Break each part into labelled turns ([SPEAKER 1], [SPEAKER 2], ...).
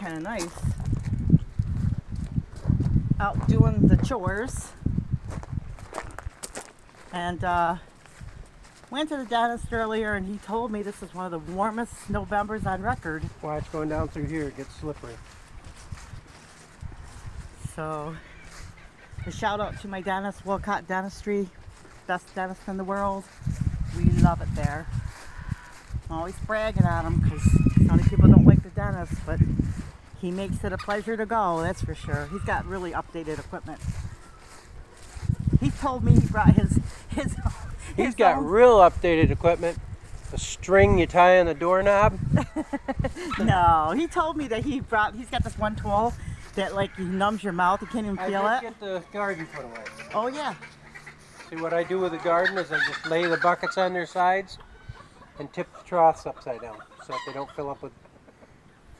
[SPEAKER 1] kind of nice. Out doing the chores. And uh, went to the dentist earlier and he told me this is one of the warmest Novembers on record.
[SPEAKER 2] Why it's going down through here, it gets slippery.
[SPEAKER 1] So, a shout out to my dentist, Wilcott Dentistry, best dentist in the world. We love it there. I'm always bragging on him because so many people don't like the dentist, but he makes it a pleasure to go, that's for sure. He's got really updated equipment. He told me he brought his his.
[SPEAKER 2] He's
[SPEAKER 1] his
[SPEAKER 2] got
[SPEAKER 1] own-
[SPEAKER 2] real updated equipment. A string you tie on the doorknob.
[SPEAKER 1] no, he told me that he brought. He's got this one tool that like numbs your mouth. You can't even
[SPEAKER 2] I
[SPEAKER 1] feel
[SPEAKER 2] just
[SPEAKER 1] it.
[SPEAKER 2] get the garden put away.
[SPEAKER 1] Oh yeah.
[SPEAKER 2] See what I do with the garden is I just lay the buckets on their sides and tip the troughs upside down so that they don't fill up with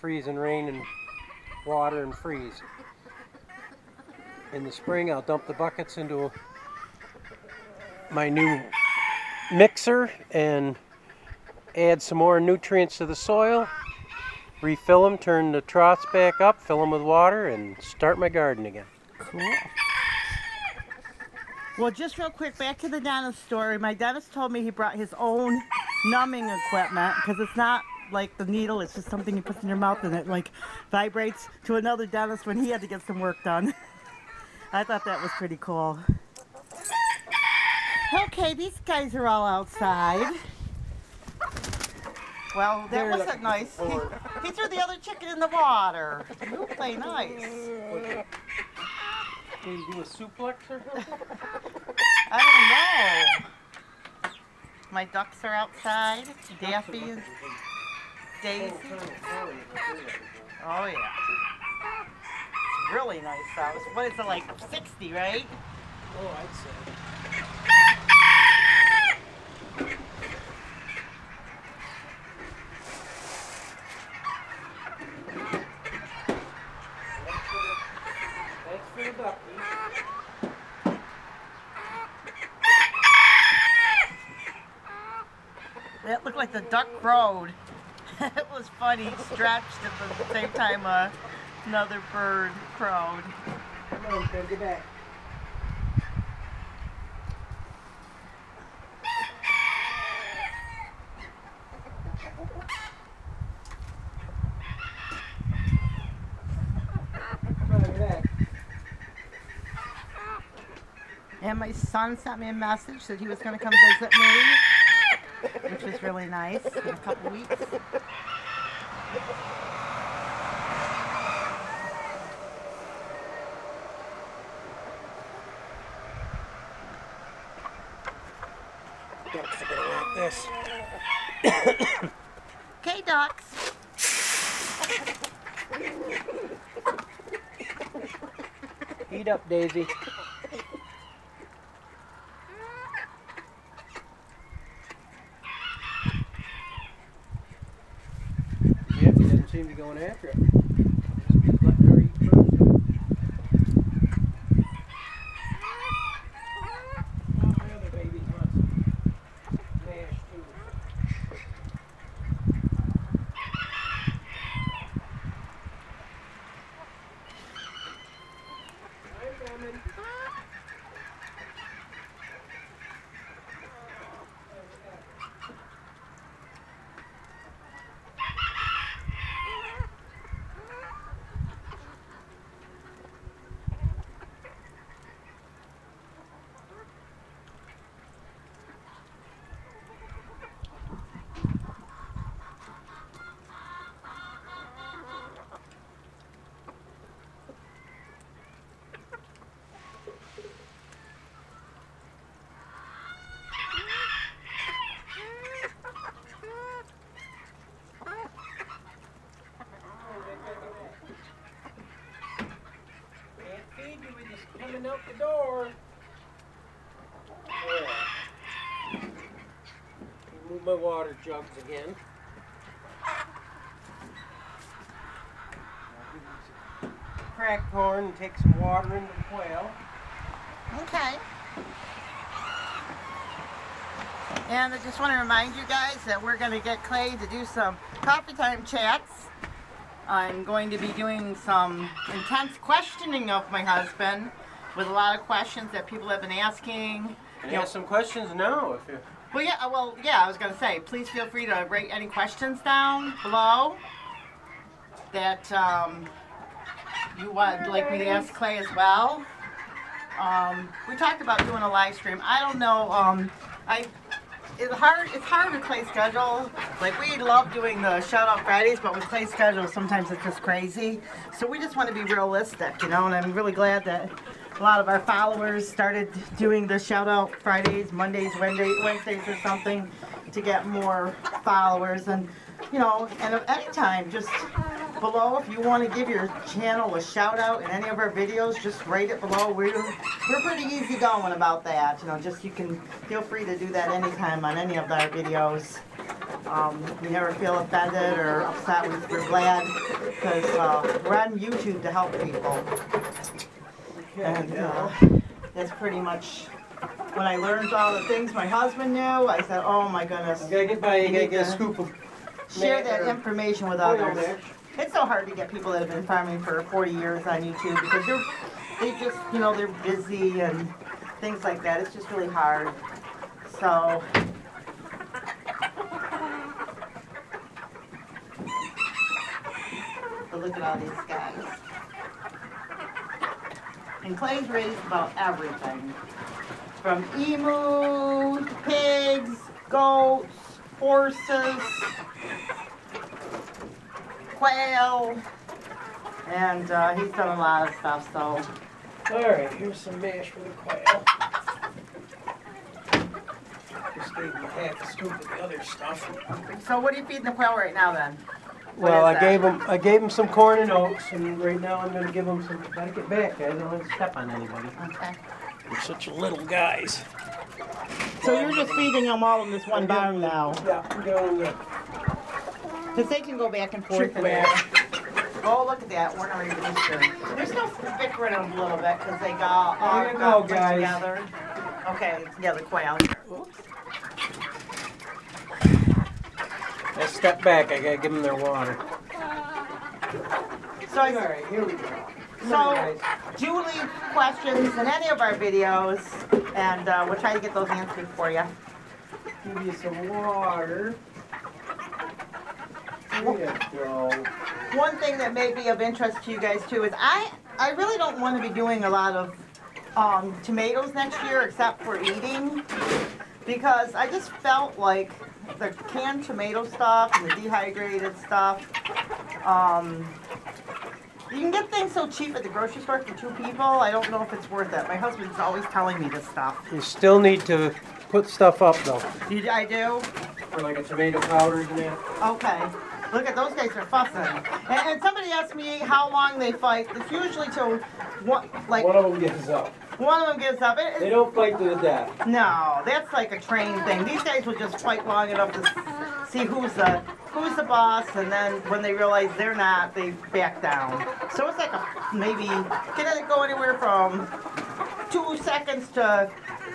[SPEAKER 2] freeze and rain and water and freeze. In the spring I'll dump the buckets into my new mixer and add some more nutrients to the soil, refill them, turn the troughs back up, fill them with water and start my garden again.
[SPEAKER 1] Cool. Well, just real quick, back to the dentist story. My dentist told me he brought his own numbing equipment because it's not like the needle, it's just something you put in your mouth and it like vibrates to another dentist when he had to get some work done. I thought that was pretty cool. Okay, these guys are all outside. Well, that
[SPEAKER 2] They're
[SPEAKER 1] wasn't nice. He, he threw the other chicken in the water. You play nice.
[SPEAKER 2] Can you do a suplex or something?
[SPEAKER 1] I don't know. My ducks are outside. Daffy and Daisy. Oh yeah. It's really nice out. What is it like 60, right?
[SPEAKER 2] Oh, I'd say. Thanks for the.
[SPEAKER 1] That looked like the duck road. It was funny, stretched at the same time uh, another bird crowed.
[SPEAKER 2] Come on, Fred. Come on, get back.
[SPEAKER 1] And my son sent me a message that he was going to come visit me, which was really nice in a couple weeks.
[SPEAKER 2] Ducks are gonna want this.
[SPEAKER 1] Okay, ducks.
[SPEAKER 2] Eat up, Daisy. Yep, he doesn't seem to be going after it. With you coming out the door. Yeah. Move my water jugs again. Crack corn and take some water into the quail.
[SPEAKER 1] Okay. And I just want to remind you guys that we're going to get Clay to do some coffee time chats I'm going to be doing some intense questioning of my husband with a lot of questions that people have been asking.
[SPEAKER 2] You have some questions now if you.
[SPEAKER 1] Well, yeah, well, yeah, I was going to say, please feel free to write any questions down below that um, you would like me to ask Clay as well. Um, we talked about doing a live stream. I don't know. Um, I it's hard. It's hard with Clay's schedule. Like we love doing the shout out Fridays, but with Clay's schedule, sometimes it's just crazy. So we just want to be realistic, you know. And I'm really glad that a lot of our followers started doing the shout out Fridays, Mondays, Wednesdays, or something to get more followers. And you know, and at any time, just below if you want to give your channel a shout out in any of our videos just write it below. We're we're pretty easy going about that you know just you can feel free to do that anytime on any of our videos. Um, we never feel offended or upset we, we're glad because uh, we're on youtube to help people and uh, that's pretty much when i learned all the things my husband knew i said oh my goodness
[SPEAKER 2] You gotta get by. You gotta get a scoop of.
[SPEAKER 1] share that information with others it's so hard to get people that have been farming for 40 years on YouTube because they're they just you know they're busy and things like that. It's just really hard. So but look at all these guys. And Clay's raised about everything. From emu, pigs, goats, horses, quail, and uh, he's done a lot of stuff. So
[SPEAKER 2] All right, here's some mash for the quail. Just gave him half a scoop of the other stuff.
[SPEAKER 1] So what are you feeding the quail right now then? What
[SPEAKER 2] Well, I
[SPEAKER 1] that?
[SPEAKER 2] gave him I gave him some corn and oats, and right now I'm gonna give him some. Gotta get back, guys. I don't want to step on anybody.
[SPEAKER 1] Okay.
[SPEAKER 2] You're such little guys.
[SPEAKER 1] So you're just feeding them all in this one barn now.
[SPEAKER 2] Yeah, I'm going to
[SPEAKER 1] Because they can go back and forth.
[SPEAKER 2] chicken
[SPEAKER 1] in Oh, look at that. We're not even sure. They're still bickering a little bit because they got all
[SPEAKER 2] There you
[SPEAKER 1] got
[SPEAKER 2] go, guys.
[SPEAKER 1] together. Okay, yeah, the quail.
[SPEAKER 2] I step back. I gotta give them their water.
[SPEAKER 1] So
[SPEAKER 2] All
[SPEAKER 1] I
[SPEAKER 2] right, here we go.
[SPEAKER 1] So-
[SPEAKER 2] on, guys.
[SPEAKER 1] do leave questions in any of our videos, and uh, we'll try to get those answered for you.
[SPEAKER 2] Give you some water. There you go.
[SPEAKER 1] One thing that may be of interest to you guys too is I I really don't want to be doing a lot of um, tomatoes next year except for eating because I just felt like the canned tomato stuff and the dehydrated stuff. Um, you can get things so cheap at the grocery store for two people. I don't know if it's worth it. My husband's always telling me this stuff.
[SPEAKER 2] You still need to put stuff up though,
[SPEAKER 1] You, I do.
[SPEAKER 2] for like a tomato powder and that.
[SPEAKER 1] Okay. Look at those guys are fussing. And, and somebody asked me how long they fight. It's usually till one, like
[SPEAKER 2] One of them gives up.
[SPEAKER 1] One of them gives up. It,
[SPEAKER 2] They don't fight to the death.
[SPEAKER 1] no, that's like a trained thing. These guys will just fight long enough to see who's the who's the boss, and then when they realize they're not, they back down. So it's like a maybe can it go anywhere from two seconds to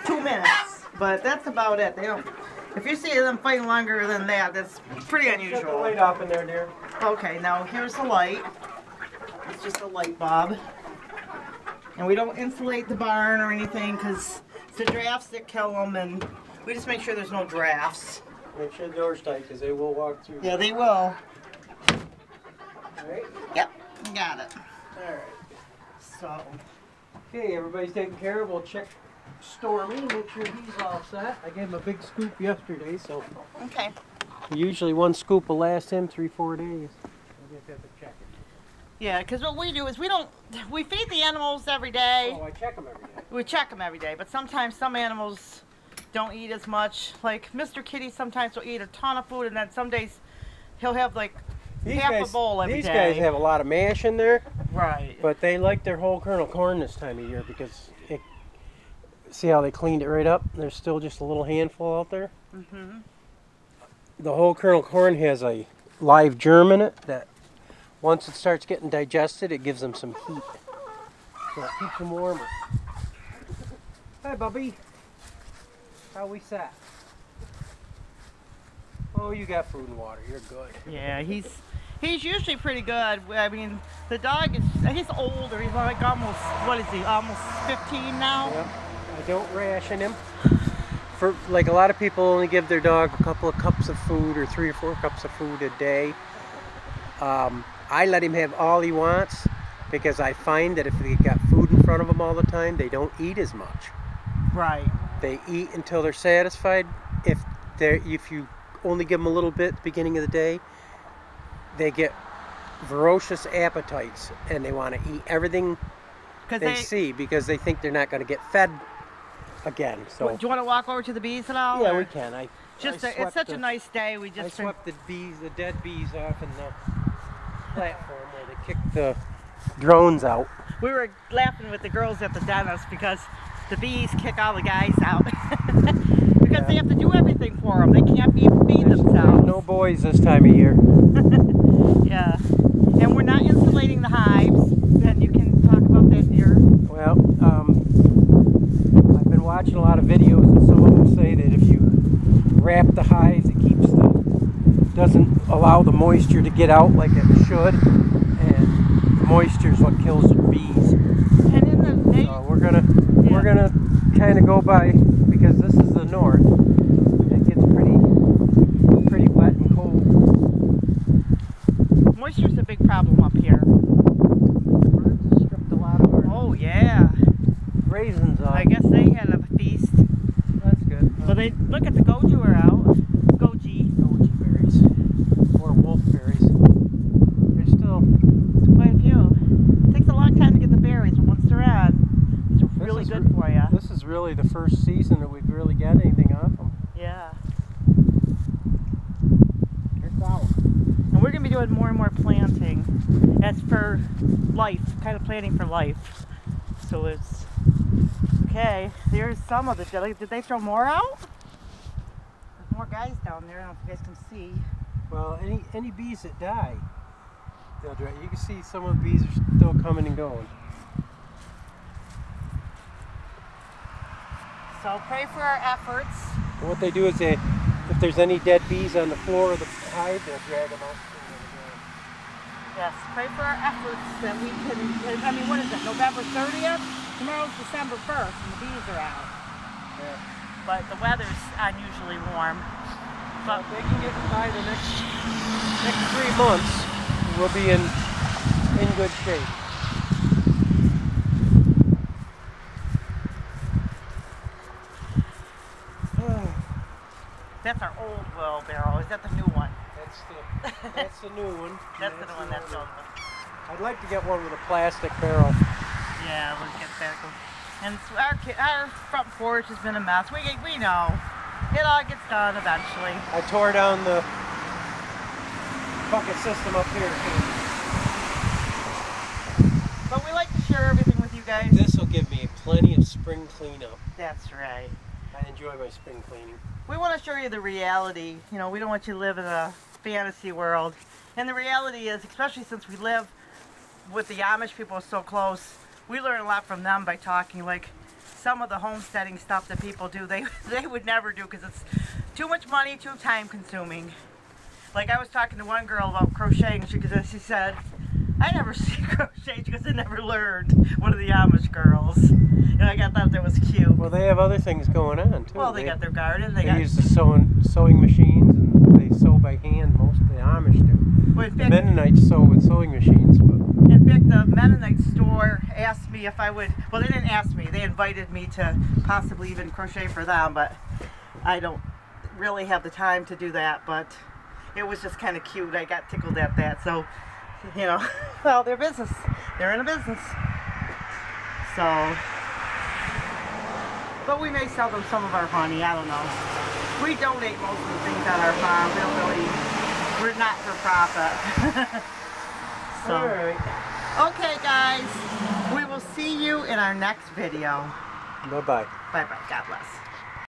[SPEAKER 1] two minutes, but that's about it. They don't. If you see them fighting longer than that, that's pretty unusual.
[SPEAKER 2] Shut the light off in there, dear.
[SPEAKER 1] Okay, now here's the light. It's just a light bulb. And we don't insulate the barn or anything because it's the drafts that kill them and we just make sure there's no drafts.
[SPEAKER 2] Make sure the door's tight because they will walk through.
[SPEAKER 1] Yeah, they will.
[SPEAKER 2] Alright?
[SPEAKER 1] Yep, got it.
[SPEAKER 2] Alright.
[SPEAKER 1] So,
[SPEAKER 2] Okay, everybody's taken care of. We'll check Stormy, make sure he's all set. I gave him a big scoop yesterday, so
[SPEAKER 1] okay.
[SPEAKER 2] usually one scoop will last him three, four days. I just have to check it.
[SPEAKER 1] Yeah, because what we do is we don't, we feed the animals every day.
[SPEAKER 2] Oh, I check them every day.
[SPEAKER 1] We check them every day, but sometimes some animals don't eat as much. Like Mr. Kitty sometimes will eat a ton of food and then some days he'll have like
[SPEAKER 2] These
[SPEAKER 1] half
[SPEAKER 2] guys,
[SPEAKER 1] a bowl every
[SPEAKER 2] these
[SPEAKER 1] day.
[SPEAKER 2] guys have a lot of mash in there,
[SPEAKER 1] Right.
[SPEAKER 2] but they like their whole kernel corn this time of year because it, see how they cleaned it right up? There's still just a little handful out there.
[SPEAKER 1] Mm-hmm.
[SPEAKER 2] The whole kernel corn has a live germ in it that once it starts getting digested, it gives them some heat. So it keeps them warmer. Hi, Bubby. How we sat? Oh, you got food and water. You're good.
[SPEAKER 1] Yeah, he's He's usually pretty good. I mean, the dog is, he's older. He's like almost, what is he, almost 15 now?
[SPEAKER 2] Yep. I don't ration him. For like a lot of people only give their dog a couple of cups of food or three or four cups of food a day. Um, I let him have all he wants because I find that if they got food in front of them all the time, they don't eat as much.
[SPEAKER 1] Right.
[SPEAKER 2] They eat until they're satisfied. If they if you only give them a little bit at the beginning of the day, they get ferocious appetites and they want to eat everything they
[SPEAKER 1] they,
[SPEAKER 2] see because they think they're not going to get fed again. So
[SPEAKER 1] do you want to walk over to the bees at all?
[SPEAKER 2] yeah,
[SPEAKER 1] or-
[SPEAKER 2] we can. I
[SPEAKER 1] Just,
[SPEAKER 2] I
[SPEAKER 1] a, it's such
[SPEAKER 2] the,
[SPEAKER 1] a nice day. We just I
[SPEAKER 2] swept the bees, the dead bees off and the platform where they kicked the drones out.
[SPEAKER 1] we were laughing with the girls at the dentist because the bees kick all the guys out. because they have to do everything for them. They can't be feed
[SPEAKER 2] There's
[SPEAKER 1] themselves.
[SPEAKER 2] no boys this time of year.
[SPEAKER 1] Yeah. And we're not insulating the hives. And you can talk about that here.
[SPEAKER 2] Well, um, I've been watching a lot of videos, and some of them say that if you wrap the hives, it keeps the doesn't allow the moisture to get out like it should, and moisture is what kills the bees.
[SPEAKER 1] And in the they,
[SPEAKER 2] So we're gonna
[SPEAKER 1] Yeah.
[SPEAKER 2] we're gonna kind of go by because this is the north. It gets pretty pretty wet and cold.
[SPEAKER 1] moisture's a big problem up here.
[SPEAKER 2] Birds stripped a lot of our
[SPEAKER 1] Oh yeah.
[SPEAKER 2] raisins off.
[SPEAKER 1] I guess they had a feast.
[SPEAKER 2] that's good.
[SPEAKER 1] But they look at the goju are out. Goji.
[SPEAKER 2] goji berries or wolfberries. There's still
[SPEAKER 1] Quite a few. takes a long time to get the berries, but once they're on, it's
[SPEAKER 2] This
[SPEAKER 1] really
[SPEAKER 2] is
[SPEAKER 1] good for you.
[SPEAKER 2] This is really the first season that we've really got anything off them.
[SPEAKER 1] Yeah.
[SPEAKER 2] Here's out.
[SPEAKER 1] And we're going to be doing more and more planting. That's for life, kind of planting for life. So it's okay. There's some of the. Did did they throw more out? There's more guys down there. I don't know if you guys can see.
[SPEAKER 2] Well, any any bees that die, they'll dry. You can see some of the bees are still coming and going.
[SPEAKER 1] So pray for our efforts.
[SPEAKER 2] And what they do is they, if there's any dead bees on the floor of the hive, they'll drag them out. Into the ground.
[SPEAKER 1] Yes, pray for our efforts that we can. I mean, what is it? November 30th. Tomorrow's December 1st, and the bees are out.
[SPEAKER 2] Yeah.
[SPEAKER 1] But the weather's unusually warm.
[SPEAKER 2] But if they can get by the next next three months, we'll be in in good shape.
[SPEAKER 1] that's our old wheelbarrow. Is that the new one?
[SPEAKER 2] That's the that's the new one.
[SPEAKER 1] That's the new one. That's the
[SPEAKER 2] old
[SPEAKER 1] one.
[SPEAKER 2] I'd like to get one with a plastic barrel.
[SPEAKER 1] Yeah, we'll get that. And so our our front porch has been a mess. We we know it all gets done eventually.
[SPEAKER 2] I tore down the bucket system up here too.
[SPEAKER 1] But we like to share everything with you guys.
[SPEAKER 2] This will give me plenty of spring cleanup.
[SPEAKER 1] That's right.
[SPEAKER 2] I enjoy my spring cleaning.
[SPEAKER 1] We want to show you the reality. You know, we don't want you to live in a fantasy world. And the reality is, especially since we live with the Amish people so close, we learn a lot from them by talking. Like some of the homesteading stuff that people do, they they would never do because it's too much money, too time consuming. Like I was talking to one girl about crocheting. She cause she said, "I never see crochet because I never learned." One of the Amish girls. And I got thought that was cute.
[SPEAKER 2] Well, they have other things going on too.
[SPEAKER 1] Well, they got their garden. They
[SPEAKER 2] they
[SPEAKER 1] got
[SPEAKER 2] use the sewing sewing they sew by hand. Most of the Amish do.
[SPEAKER 1] well,
[SPEAKER 2] The
[SPEAKER 1] fact-
[SPEAKER 2] Mennonites sew with sewing machines, but
[SPEAKER 1] In fact, the Mennonite store asked me if I would. Well, they didn't ask me. They invited me to possibly even crochet for them, but I don't really have the time to do that. But it was just kind of cute. I got tickled at that. So, you know, well, they're business. They're in a business. So, but we may sell them some of our honey. I don't know. We donate most of the things on our farm. We don't really. We're not for profit. so.
[SPEAKER 2] all right.
[SPEAKER 1] Okay, guys, we will see you in our next video.
[SPEAKER 2] Bye bye.
[SPEAKER 1] Bye bye. God bless.